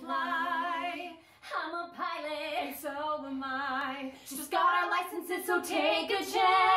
fly. I'm a pilot, and so am I. Just got our licenses, so take a chance.